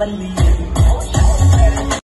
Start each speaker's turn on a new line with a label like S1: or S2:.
S1: ಬಲ್ಲಿ